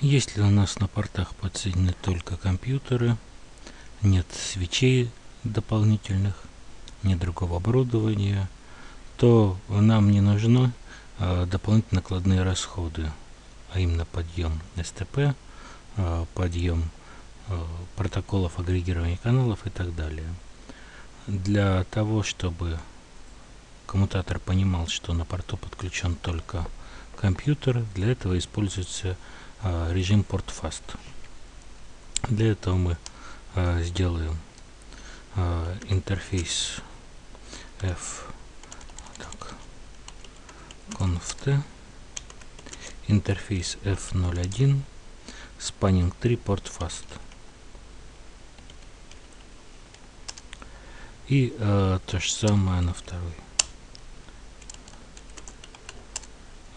Если у нас на портах подсоединены только компьютеры, нет свечей дополнительных, нет другого оборудования, то нам не нужны э, дополнительные накладные расходы, а именно подъем СТП, э, подъем э, протоколов агрегирования каналов и так далее. Для того, чтобы коммутатор понимал, что на порту подключен только компьютер, для этого используется режим PortFast. Для этого мы э, сделаем э, интерфейс F так, conft интерфейс F01 spanning 3 PortFast. И э, то же самое на второй.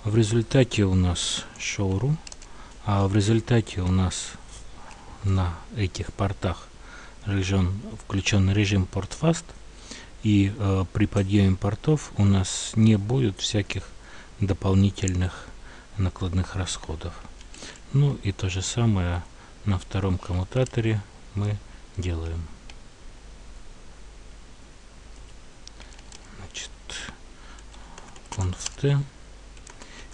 В результате у нас шоуру, а в результате у нас на этих портах режим, включен режим PortFast, и э, при подъеме портов у нас не будет всяких дополнительных накладных расходов. Ну и то же самое на втором коммутаторе мы делаем. Значит, conft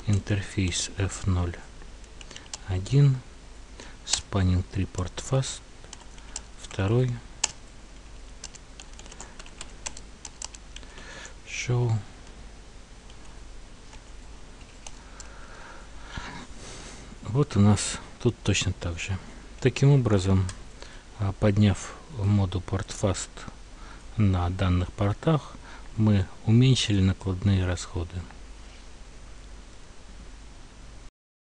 интерфейс F0 1 spanning 3 port fast второй show вот у нас тут точно так же. Таким образом а, подняв моду PortFast на данных портах мы уменьшили накладные расходы